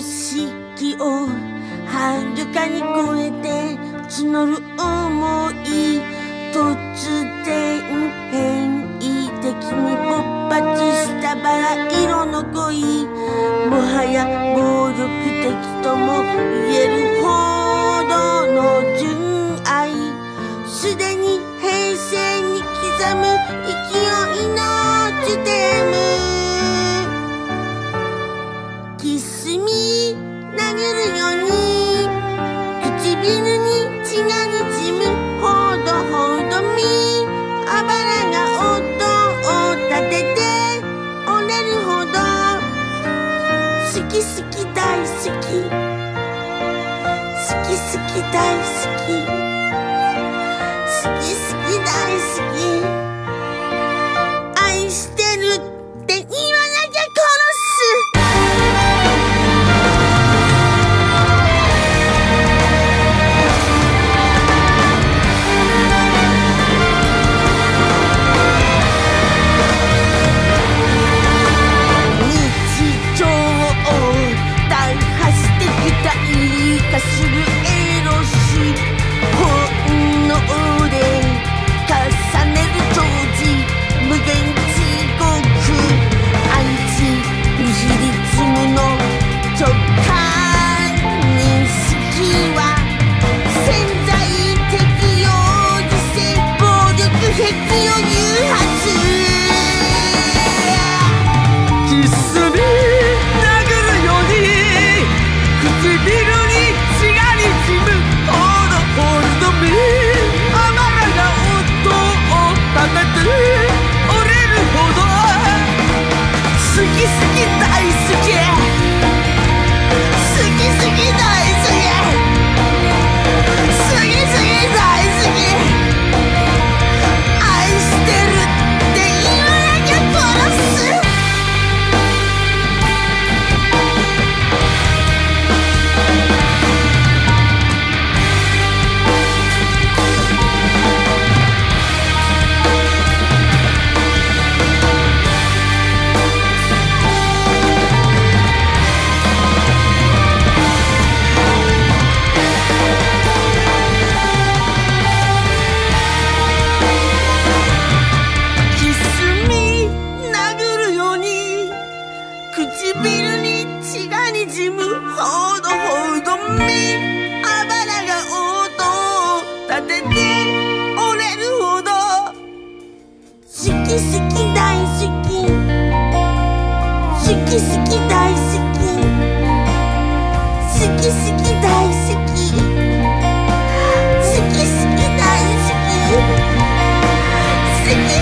識をはるかに超えて募る思い突然変異的に勃発したバラ色の恋もはや暴力的とも言えるほどの純愛すでに平成に刻む勢いのジテム好き好き大好き。好き好き大好き。好き好き大好き。き好き大好き。好き好き大好き。好き好き大好き好き。